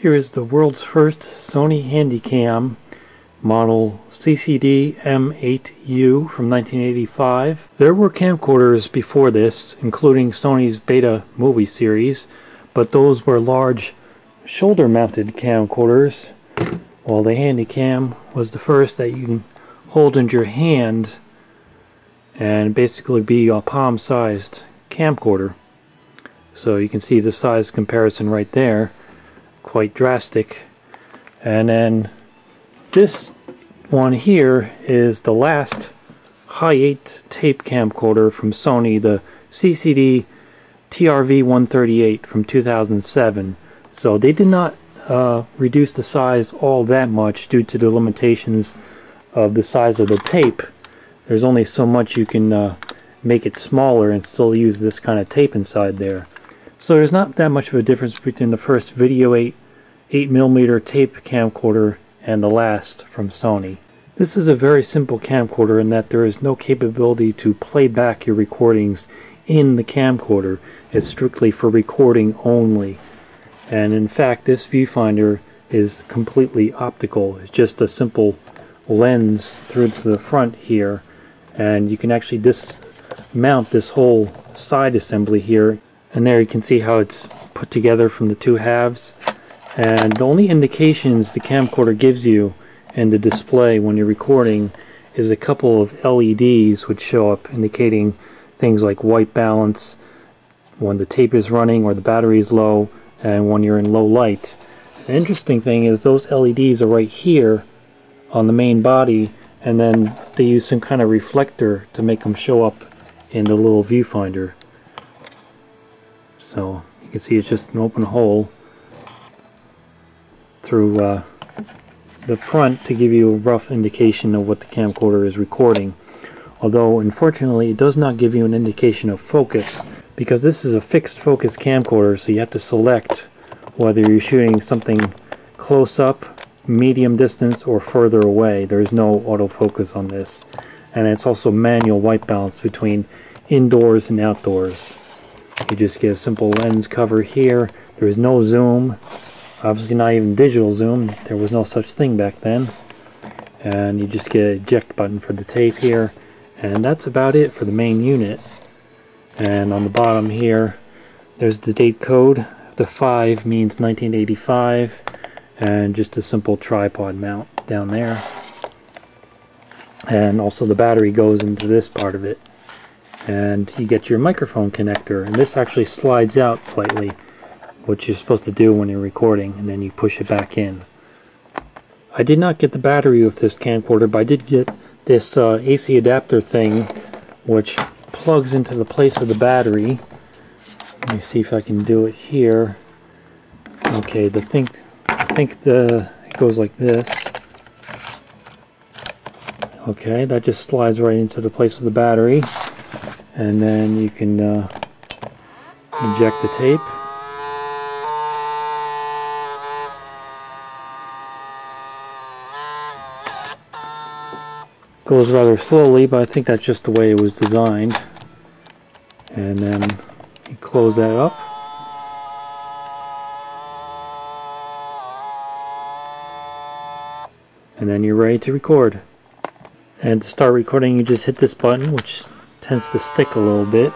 Here is the world's first Sony Handycam model CCD M8U from 1985. There were camcorders before this, including Sony's Beta movie series, but those were large shoulder-mounted camcorders, while the Handycam was the first that you can hold in your hand and basically be a palm-sized camcorder. So you can see the size comparison right there quite drastic. And then this one here is the last Hi8 tape camcorder from Sony, the CCD TRV-138 from 2007. So they did not uh, reduce the size all that much due to the limitations of the size of the tape. There's only so much you can uh, make it smaller and still use this kind of tape inside there. So there's not that much of a difference between the first Video 8 8mm tape camcorder and the last from Sony. This is a very simple camcorder in that there is no capability to play back your recordings in the camcorder. It's strictly for recording only. And in fact this viewfinder is completely optical. It's just a simple lens through to the front here and you can actually dismount this whole side assembly here and there you can see how it's put together from the two halves and the only indications the camcorder gives you in the display when you're recording is a couple of LEDs which show up indicating things like white balance when the tape is running or the battery is low and when you're in low light. The interesting thing is those LEDs are right here on the main body and then they use some kind of reflector to make them show up in the little viewfinder. So you can see it's just an open hole through uh, the front to give you a rough indication of what the camcorder is recording. Although unfortunately it does not give you an indication of focus because this is a fixed focus camcorder so you have to select whether you're shooting something close up, medium distance, or further away. There's no autofocus on this. And it's also manual white balance between indoors and outdoors. You just get a simple lens cover here. There is no zoom. Obviously not even digital zoom. There was no such thing back then. And you just get a eject button for the tape here. And that's about it for the main unit. And on the bottom here, there's the date code. The 5 means 1985. And just a simple tripod mount down there. And also the battery goes into this part of it and you get your microphone connector. And this actually slides out slightly what you're supposed to do when you're recording and then you push it back in. I did not get the battery with this camcorder but I did get this uh, AC adapter thing which plugs into the place of the battery. Let me see if I can do it here. Okay the thing I think the it goes like this. Okay that just slides right into the place of the battery and then you can uh, inject the tape. Goes rather slowly but I think that's just the way it was designed. And then you close that up. And then you're ready to record. And to start recording you just hit this button which tends to stick a little bit.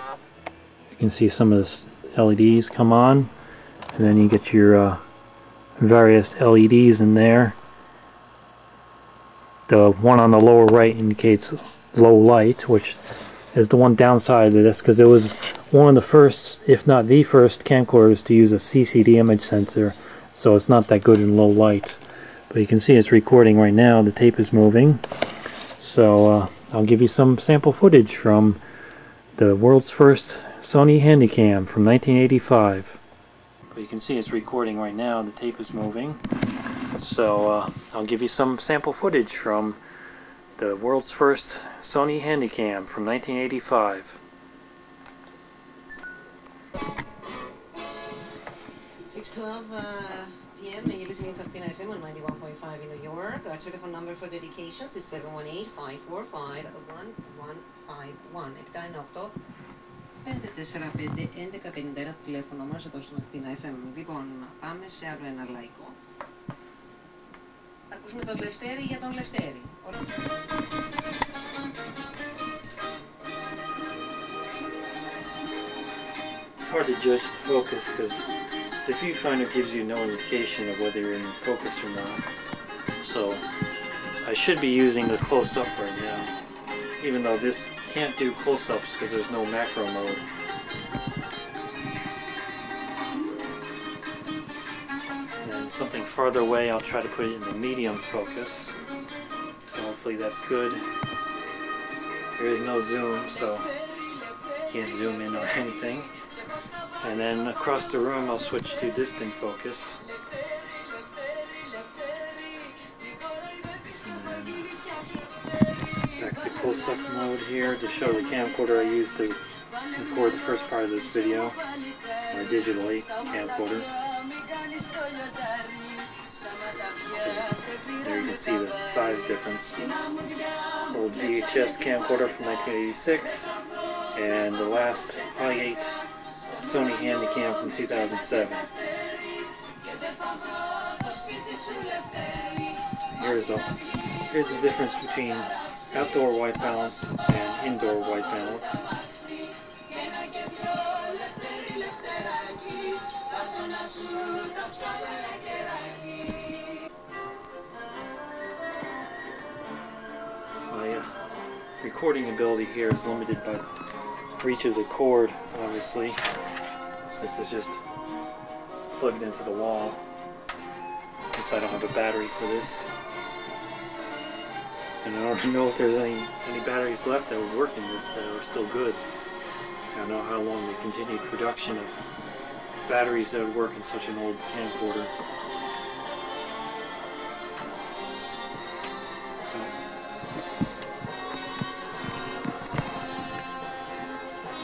You can see some of the LEDs come on and then you get your uh, various LEDs in there. The one on the lower right indicates low light which is the one downside of this because it was one of the first, if not the first, camcorders to use a CCD image sensor so it's not that good in low light. But you can see it's recording right now, the tape is moving. So uh, I'll give you some sample footage from the world's first Sony Handycam from 1985. You can see it's recording right now, the tape is moving. So uh, I'll give you some sample footage from the world's first Sony Handycam from 1985. 612 uh, p.m. and you're listening to Aktina FM on 91.5 in New York. Our telephone number for dedications is 718-545-1151. Εκτά είναι 8. 5455-1151 το τηλέφωνο μας εδώ στην Aktina FM. Λοιπόν, πάμε σε άλλο ένα λαϊκό. Θα ακούσουμε τον Λευτέρη για τον Λευτέρη. It's hard to judge the focus because the viewfinder gives you no indication of whether you're in focus or not. So I should be using the close-up right now, even though this can't do close-ups because there's no macro mode. And something farther away, I'll try to put it in the medium focus. So hopefully that's good. There is no zoom, so can't zoom in or anything. And then across the room, I'll switch to distant focus. back to close-up mode here to show the camcorder I used to record the first part of this video, my digital 8 camcorder. So there you can see the size difference. Old VHS camcorder from 1986 and the last Hi8 Sony Handycam from 2007. Here's a here's the difference between outdoor white balance and indoor white balance. My uh, recording ability here is limited by reach of the cord, obviously, since it's just plugged into the wall. Since I don't have a battery for this. And I don't know if there's any, any batteries left that would work in this that are still good. I don't know how long the continued production of batteries that would work in such an old camcorder. So,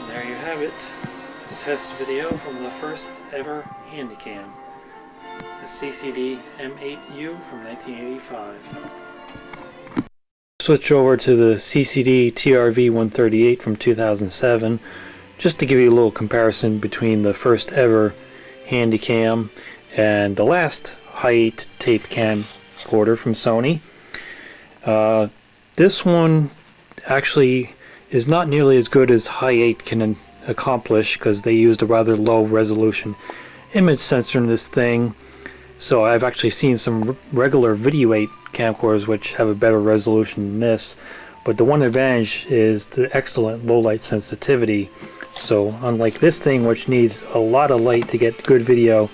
there you have it. Test video from the first ever Handycam. The CCD M8U from 1985 switch over to the CCD TRV 138 from 2007 just to give you a little comparison between the first ever Handycam and the last Hi8 tape camcorder from Sony. Uh, this one actually is not nearly as good as Hi8 can accomplish because they used a rather low resolution image sensor in this thing. So I've actually seen some regular Video 8 camcorders which have a better resolution than this but the one advantage is the excellent low light sensitivity. So unlike this thing which needs a lot of light to get good video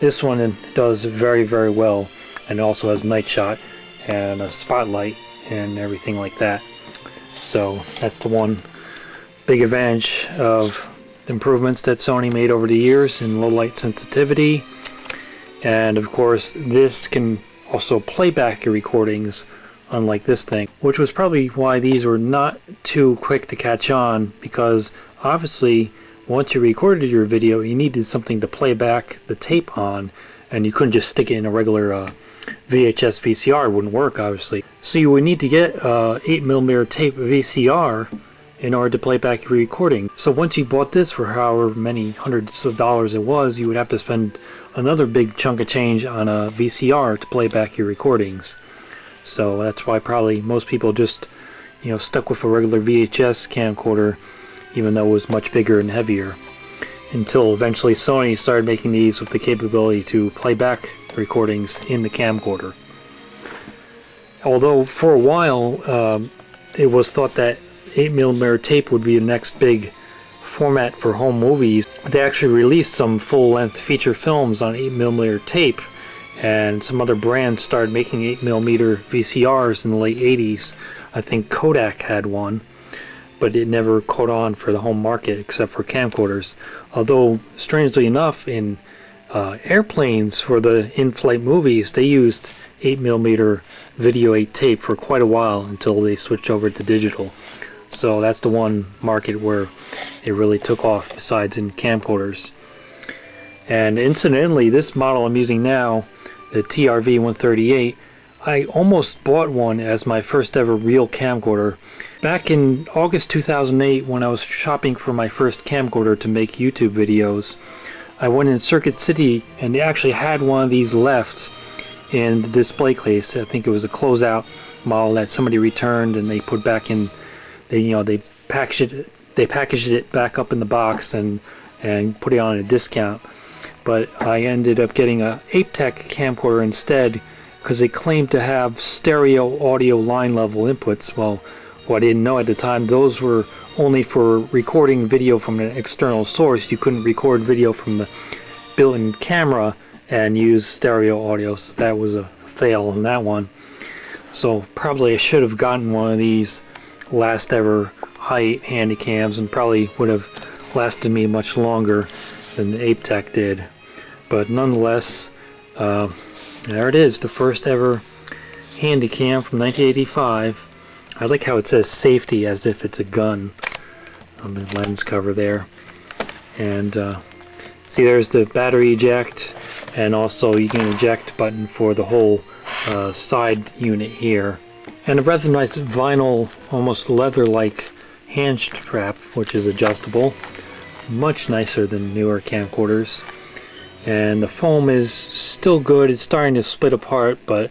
this one does very very well and also has night shot and a spotlight and everything like that. So that's the one big advantage of improvements that Sony made over the years in low light sensitivity. And of course this can also playback your recordings unlike this thing which was probably why these were not too quick to catch on because obviously once you recorded your video you needed something to play back the tape on and you couldn't just stick it in a regular uh, VHS VCR it wouldn't work obviously. So you would need to get uh, 8mm tape VCR in order to play back your recording so once you bought this for however many hundreds of dollars it was you would have to spend another big chunk of change on a VCR to play back your recordings. So that's why probably most people just, you know, stuck with a regular VHS camcorder, even though it was much bigger and heavier. Until eventually Sony started making these with the capability to play back recordings in the camcorder. Although for a while um, it was thought that 8mm tape would be the next big format for home movies, they actually released some full-length feature films on 8mm tape and some other brands started making 8mm VCRs in the late 80s. I think Kodak had one, but it never caught on for the home market except for camcorders. Although, strangely enough, in uh, airplanes for the in-flight movies, they used 8mm video 8 tape for quite a while until they switched over to digital. So that's the one market where it really took off besides in camcorders. And incidentally, this model I'm using now, the TRV-138, I almost bought one as my first ever real camcorder. Back in August 2008 when I was shopping for my first camcorder to make YouTube videos, I went in Circuit City and they actually had one of these left in the display case. I think it was a closeout model that somebody returned and they put back in they you know they packaged it they packaged it back up in the box and and put it on a discount. But I ended up getting a Aiptek camcorder instead because they claimed to have stereo audio line level inputs. Well, what I didn't know at the time, those were only for recording video from an external source. You couldn't record video from the built-in camera and use stereo audio. So that was a fail on that one. So probably I should have gotten one of these last ever Hi8 handycams and probably would have lasted me much longer than the Aiptek did. But nonetheless, uh, there it is, the first ever handycam from 1985. I like how it says safety as if it's a gun on the lens cover there. And uh, see there's the battery eject and also you can eject button for the whole uh, side unit here. And a rather nice vinyl, almost leather-like hand strap, which is adjustable. Much nicer than newer camcorders. And the foam is still good. It's starting to split apart, but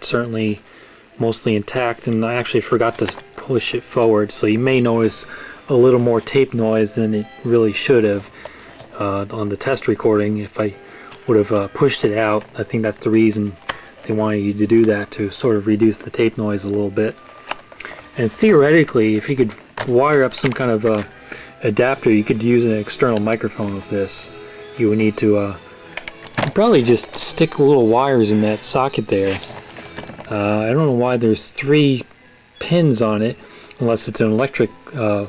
certainly mostly intact. And I actually forgot to push it forward, so you may notice a little more tape noise than it really should have uh, on the test recording. If I would have uh, pushed it out, I think that's the reason they wanted you to do that to sort of reduce the tape noise a little bit. And theoretically, if you could wire up some kind of uh, adapter, you could use an external microphone with this. You would need to uh, probably just stick little wires in that socket there. Uh, I don't know why there's three pins on it, unless it's an electric uh,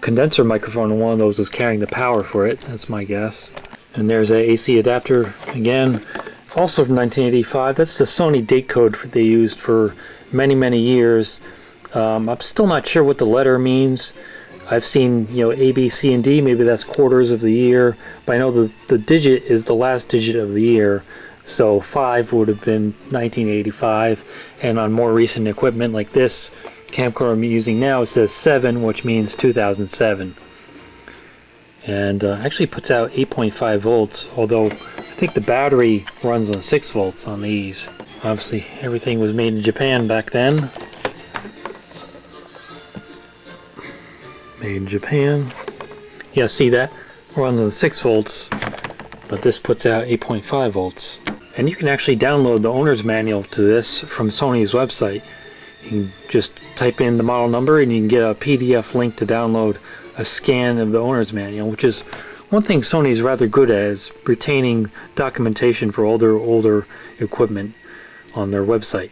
condenser microphone and one of those is carrying the power for it. That's my guess. And there's a AC adapter again also from 1985. That's the Sony date code they used for many, many years. Um, I'm still not sure what the letter means. I've seen, you know, A, B, C, and D. Maybe that's quarters of the year. But I know the, the digit is the last digit of the year. So 5 would have been 1985. And on more recent equipment like this camcorder I'm using now, it says 7, which means 2007. And uh, actually puts out 8.5 volts, although think the battery runs on 6 volts on these. Obviously everything was made in Japan back then. Made in Japan. Yeah, see that? Runs on 6 volts, but this puts out 8.5 volts. And you can actually download the owner's manual to this from Sony's website. You can just type in the model number and you can get a PDF link to download a scan of the owner's manual, which is one thing Sony is rather good at is retaining documentation for all their older equipment on their website.